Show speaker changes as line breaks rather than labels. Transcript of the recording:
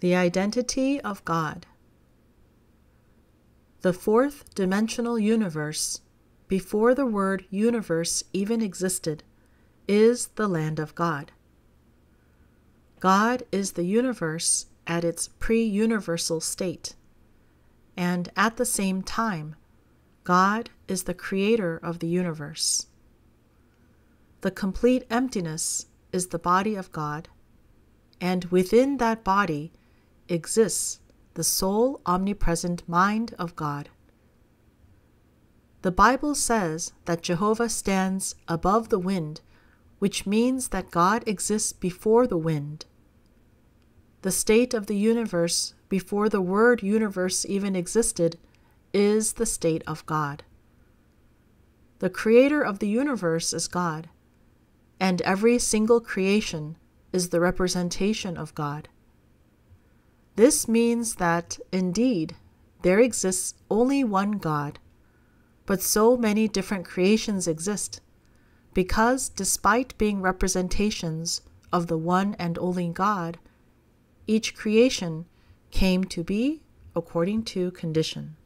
The identity of God. The fourth dimensional universe, before the word universe even existed, is the land of God. God is the universe at its pre universal state, and at the same time, God is the creator of the universe. The complete emptiness is the body of God, and within that body exists the sole omnipresent mind of God. The Bible says that Jehovah stands above the wind, which means that God exists before the wind. The state of the universe before the word universe even existed is the state of God. The creator of the universe is God, and every single creation is the representation of God. This means that, indeed, there exists only one God, but so many different creations exist, because despite being representations of the one and only God, each creation came to be according to condition.